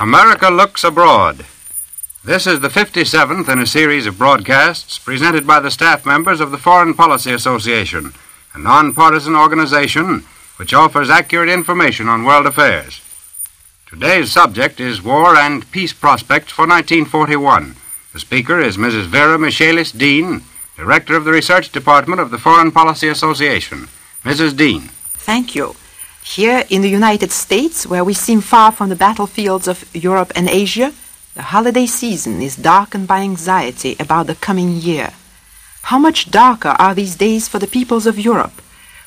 America Looks Abroad. This is the 57th in a series of broadcasts presented by the staff members of the Foreign Policy Association, a nonpartisan organization which offers accurate information on world affairs. Today's subject is War and Peace Prospects for 1941. The speaker is Mrs. Vera Micheles Dean, Director of the Research Department of the Foreign Policy Association. Mrs. Dean. Thank you. Here in the United States, where we seem far from the battlefields of Europe and Asia, the holiday season is darkened by anxiety about the coming year. How much darker are these days for the peoples of Europe,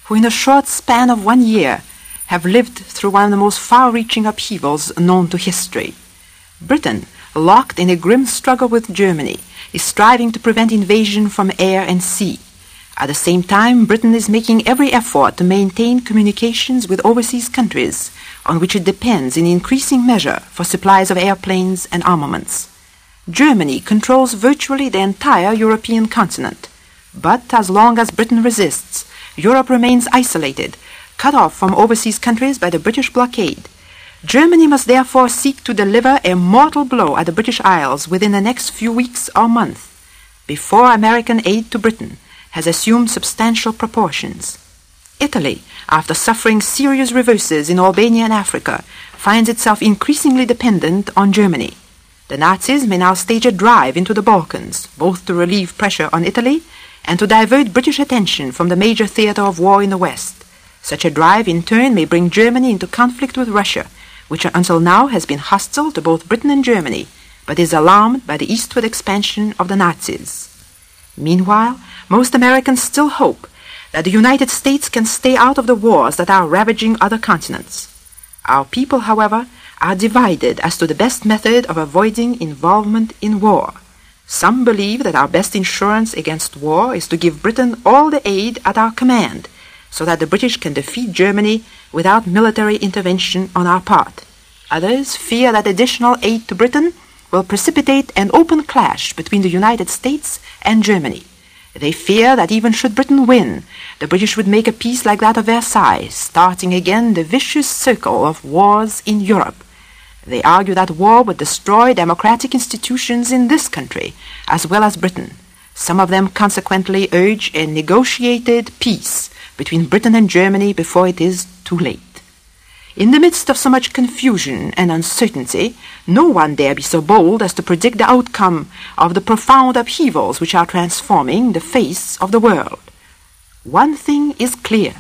who in a short span of one year have lived through one of the most far-reaching upheavals known to history. Britain, locked in a grim struggle with Germany, is striving to prevent invasion from air and sea. At the same time, Britain is making every effort to maintain communications with overseas countries on which it depends in increasing measure for supplies of airplanes and armaments. Germany controls virtually the entire European continent. But as long as Britain resists, Europe remains isolated, cut off from overseas countries by the British blockade. Germany must therefore seek to deliver a mortal blow at the British Isles within the next few weeks or months, before American aid to Britain has assumed substantial proportions. Italy, after suffering serious reverses in Albania and Africa, finds itself increasingly dependent on Germany. The Nazis may now stage a drive into the Balkans, both to relieve pressure on Italy and to divert British attention from the major theater of war in the West. Such a drive, in turn, may bring Germany into conflict with Russia, which until now has been hostile to both Britain and Germany, but is alarmed by the eastward expansion of the Nazis. Meanwhile, most Americans still hope that the United States can stay out of the wars that are ravaging other continents. Our people, however, are divided as to the best method of avoiding involvement in war. Some believe that our best insurance against war is to give Britain all the aid at our command, so that the British can defeat Germany without military intervention on our part. Others fear that additional aid to Britain will precipitate an open clash between the United States and Germany. They fear that even should Britain win, the British would make a peace like that of Versailles, starting again the vicious circle of wars in Europe. They argue that war would destroy democratic institutions in this country, as well as Britain. Some of them consequently urge a negotiated peace between Britain and Germany before it is too late. In the midst of so much confusion and uncertainty, no one dare be so bold as to predict the outcome of the profound upheavals which are transforming the face of the world. One thing is clear.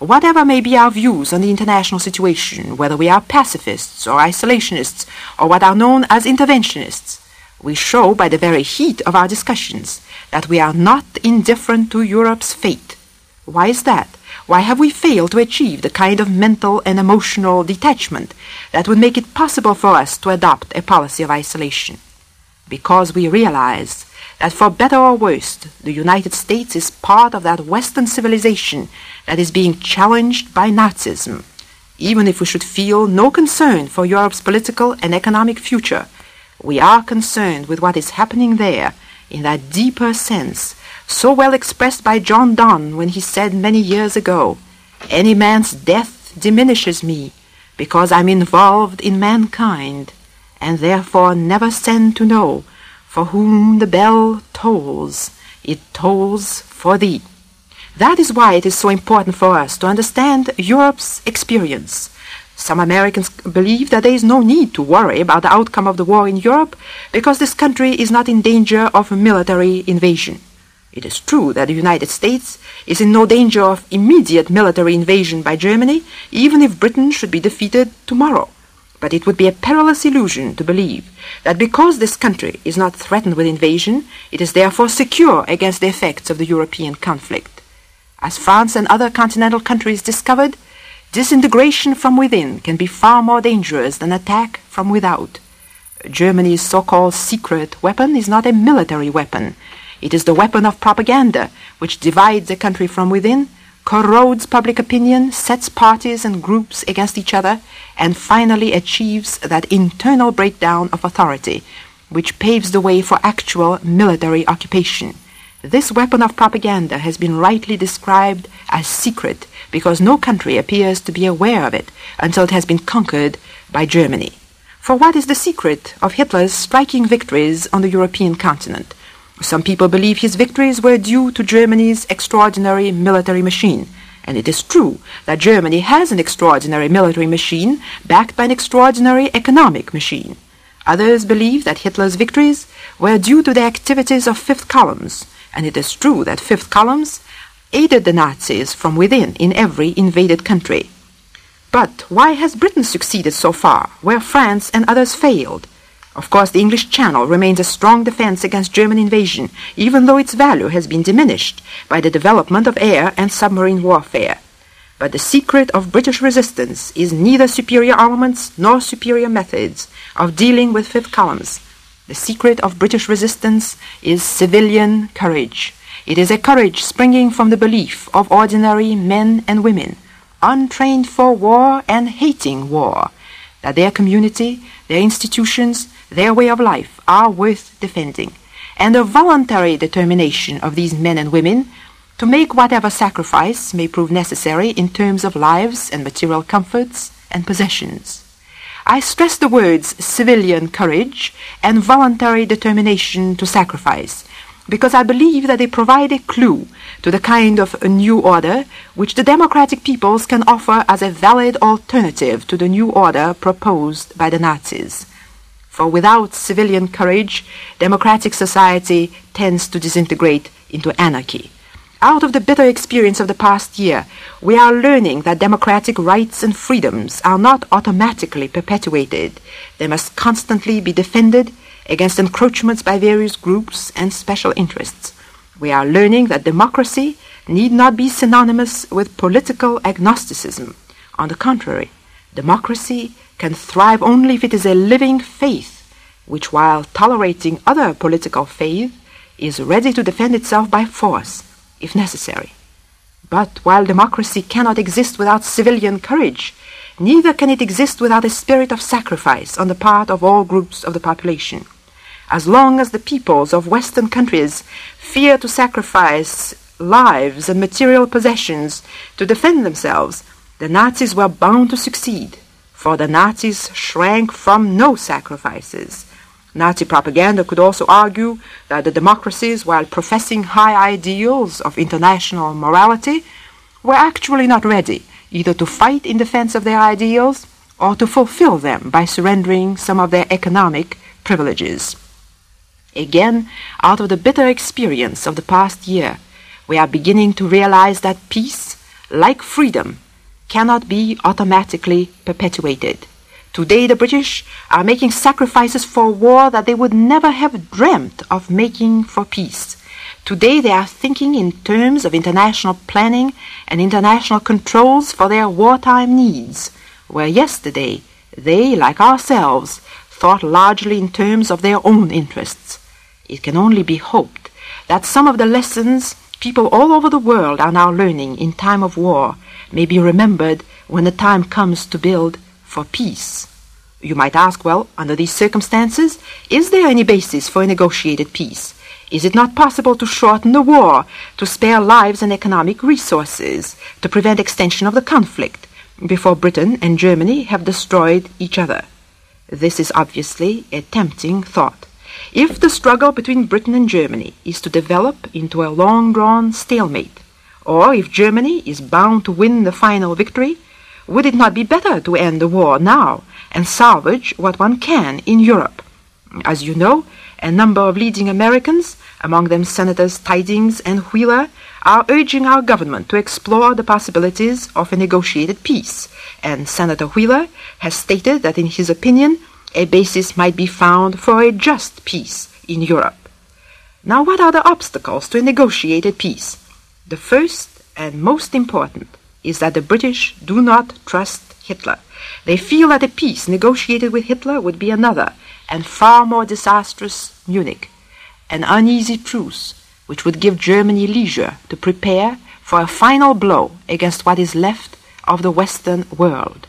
Whatever may be our views on the international situation, whether we are pacifists or isolationists or what are known as interventionists, we show by the very heat of our discussions that we are not indifferent to Europe's fate. Why is that? Why have we failed to achieve the kind of mental and emotional detachment that would make it possible for us to adopt a policy of isolation? Because we realize that for better or worse, the United States is part of that Western civilization that is being challenged by Nazism. Even if we should feel no concern for Europe's political and economic future, we are concerned with what is happening there in that deeper sense so well expressed by John Donne when he said many years ago, Any man's death diminishes me, because I'm involved in mankind, and therefore never send to know, for whom the bell tolls, it tolls for thee. That is why it is so important for us to understand Europe's experience. Some Americans believe that there is no need to worry about the outcome of the war in Europe because this country is not in danger of military invasion. It is true that the United States is in no danger of immediate military invasion by Germany, even if Britain should be defeated tomorrow. But it would be a perilous illusion to believe that because this country is not threatened with invasion, it is therefore secure against the effects of the European conflict. As France and other continental countries discovered, disintegration from within can be far more dangerous than attack from without. Germany's so-called secret weapon is not a military weapon. It is the weapon of propaganda, which divides a country from within, corrodes public opinion, sets parties and groups against each other, and finally achieves that internal breakdown of authority, which paves the way for actual military occupation. This weapon of propaganda has been rightly described as secret because no country appears to be aware of it until it has been conquered by Germany. For what is the secret of Hitler's striking victories on the European continent? Some people believe his victories were due to Germany's extraordinary military machine. And it is true that Germany has an extraordinary military machine backed by an extraordinary economic machine. Others believe that Hitler's victories were due to the activities of fifth columns, and it is true that fifth columns aided the Nazis from within in every invaded country. But why has Britain succeeded so far, where France and others failed? Of course, the English Channel remains a strong defense against German invasion, even though its value has been diminished by the development of air and submarine warfare. But the secret of British resistance is neither superior armaments nor superior methods of dealing with fifth columns. The secret of British resistance is civilian courage. It is a courage springing from the belief of ordinary men and women, untrained for war and hating war, that their community, their institutions, their way of life are worth defending, and the voluntary determination of these men and women to make whatever sacrifice may prove necessary in terms of lives and material comforts and possessions. I stress the words civilian courage and voluntary determination to sacrifice because I believe that they provide a clue to the kind of a new order which the democratic peoples can offer as a valid alternative to the new order proposed by the Nazis. For without civilian courage, democratic society tends to disintegrate into anarchy. Out of the bitter experience of the past year, we are learning that democratic rights and freedoms are not automatically perpetuated. They must constantly be defended against encroachments by various groups and special interests. We are learning that democracy need not be synonymous with political agnosticism. On the contrary, democracy can thrive only if it is a living faith, which, while tolerating other political faith, is ready to defend itself by force if necessary. But while democracy cannot exist without civilian courage, neither can it exist without a spirit of sacrifice on the part of all groups of the population. As long as the peoples of Western countries fear to sacrifice lives and material possessions to defend themselves, the Nazis were bound to succeed, for the Nazis shrank from no sacrifices. Nazi propaganda could also argue that the democracies, while professing high ideals of international morality, were actually not ready either to fight in defense of their ideals or to fulfill them by surrendering some of their economic privileges. Again, out of the bitter experience of the past year, we are beginning to realize that peace, like freedom, cannot be automatically perpetuated. Today, the British are making sacrifices for war that they would never have dreamt of making for peace. Today, they are thinking in terms of international planning and international controls for their wartime needs, where yesterday they, like ourselves, thought largely in terms of their own interests. It can only be hoped that some of the lessons people all over the world are now learning in time of war may be remembered when the time comes to build for peace. You might ask, well, under these circumstances, is there any basis for a negotiated peace? Is it not possible to shorten the war, to spare lives and economic resources, to prevent extension of the conflict, before Britain and Germany have destroyed each other? This is obviously a tempting thought. If the struggle between Britain and Germany is to develop into a long-drawn stalemate, or if Germany is bound to win the final victory, would it not be better to end the war now and salvage what one can in Europe? As you know, a number of leading Americans, among them Senators Tydings and Wheeler, are urging our government to explore the possibilities of a negotiated peace, and Senator Wheeler has stated that in his opinion a basis might be found for a just peace in Europe. Now, what are the obstacles to a negotiated peace? The first and most important is that the British do not trust Hitler. They feel that a peace negotiated with Hitler would be another and far more disastrous Munich, an uneasy truce which would give Germany leisure to prepare for a final blow against what is left of the Western world.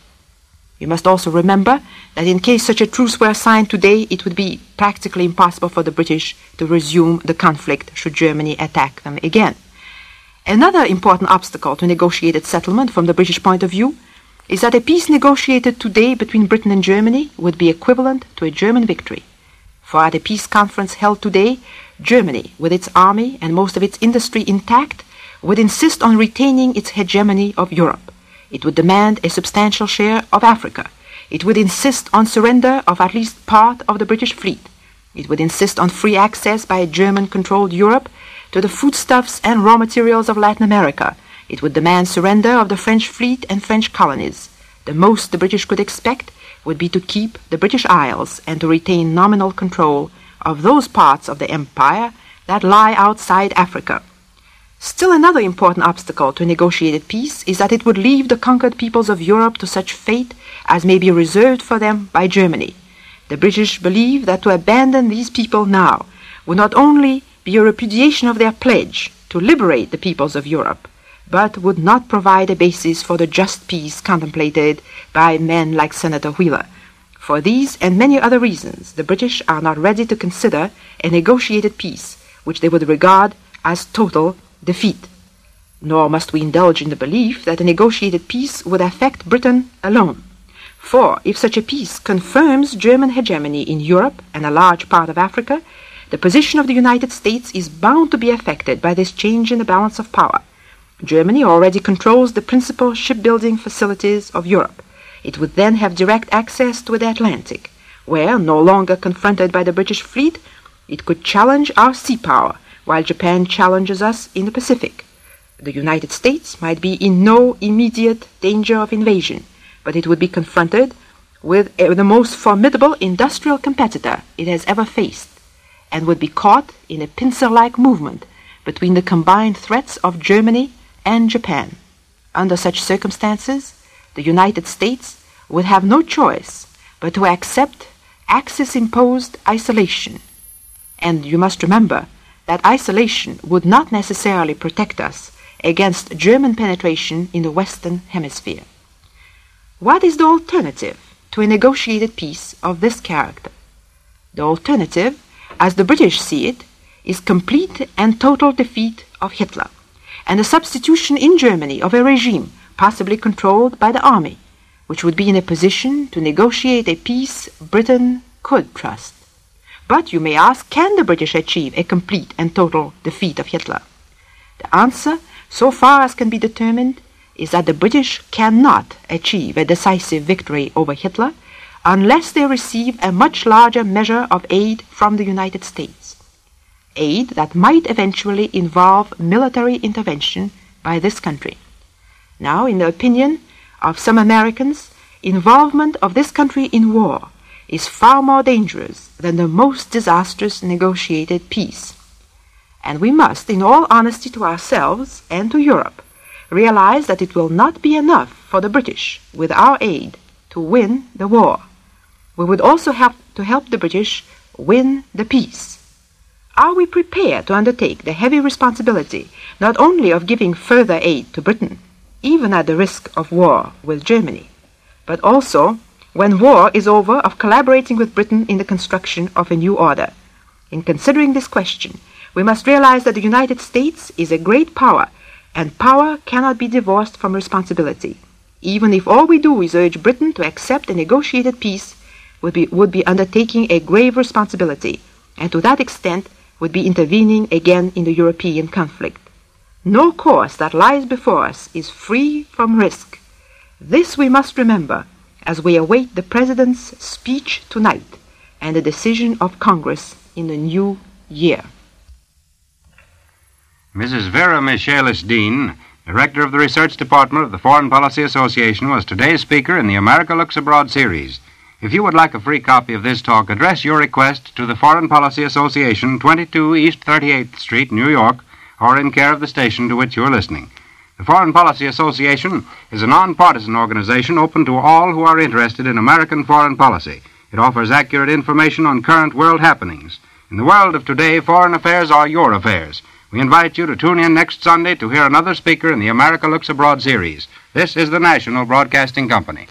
You must also remember that in case such a truce were signed today, it would be practically impossible for the British to resume the conflict should Germany attack them again. Another important obstacle to negotiated settlement from the British point of view is that a peace negotiated today between Britain and Germany would be equivalent to a German victory. For at a peace conference held today, Germany, with its army and most of its industry intact, would insist on retaining its hegemony of Europe. It would demand a substantial share of Africa. It would insist on surrender of at least part of the British fleet. It would insist on free access by a German-controlled Europe to the foodstuffs and raw materials of Latin America. It would demand surrender of the French fleet and French colonies. The most the British could expect would be to keep the British Isles and to retain nominal control of those parts of the empire that lie outside Africa. Still another important obstacle to negotiated peace is that it would leave the conquered peoples of Europe to such fate as may be reserved for them by Germany. The British believe that to abandon these people now would not only be a repudiation of their pledge to liberate the peoples of Europe, but would not provide a basis for the just peace contemplated by men like Senator Wheeler. For these and many other reasons, the British are not ready to consider a negotiated peace, which they would regard as total defeat. Nor must we indulge in the belief that a negotiated peace would affect Britain alone. For if such a peace confirms German hegemony in Europe and a large part of Africa, the position of the United States is bound to be affected by this change in the balance of power. Germany already controls the principal shipbuilding facilities of Europe. It would then have direct access to the Atlantic, where, no longer confronted by the British fleet, it could challenge our sea power while Japan challenges us in the Pacific. The United States might be in no immediate danger of invasion, but it would be confronted with the most formidable industrial competitor it has ever faced, and would be caught in a pincer-like movement between the combined threats of Germany and Japan. Under such circumstances, the United States would have no choice but to accept Axis-imposed isolation. And you must remember that isolation would not necessarily protect us against German penetration in the Western Hemisphere. What is the alternative to a negotiated peace of this character? The alternative, as the British see it, is complete and total defeat of Hitler and the substitution in Germany of a regime possibly controlled by the army, which would be in a position to negotiate a peace Britain could trust. But you may ask, can the British achieve a complete and total defeat of Hitler? The answer, so far as can be determined, is that the British cannot achieve a decisive victory over Hitler unless they receive a much larger measure of aid from the United States. Aid that might eventually involve military intervention by this country. Now, in the opinion of some Americans, involvement of this country in war is far more dangerous than the most disastrous negotiated peace. And we must, in all honesty to ourselves and to Europe, realize that it will not be enough for the British, with our aid, to win the war. We would also have to help the British win the peace. Are we prepared to undertake the heavy responsibility not only of giving further aid to Britain, even at the risk of war with Germany, but also when war is over, of collaborating with Britain in the construction of a new order. In considering this question, we must realize that the United States is a great power, and power cannot be divorced from responsibility. Even if all we do is urge Britain to accept a negotiated peace, would be, would be undertaking a grave responsibility, and to that extent would be intervening again in the European conflict. No course that lies before us is free from risk. This we must remember as we await the President's speech tonight and the decision of Congress in the new year. Mrs. Vera Micheles Dean, Director of the Research Department of the Foreign Policy Association, was today's speaker in the America Looks Abroad series. If you would like a free copy of this talk, address your request to the Foreign Policy Association, 22 East 38th Street, New York, or in care of the station to which you are listening. The Foreign Policy Association is a nonpartisan organization open to all who are interested in American foreign policy. It offers accurate information on current world happenings. In the world of today, foreign affairs are your affairs. We invite you to tune in next Sunday to hear another speaker in the America Looks Abroad series. This is the National Broadcasting Company.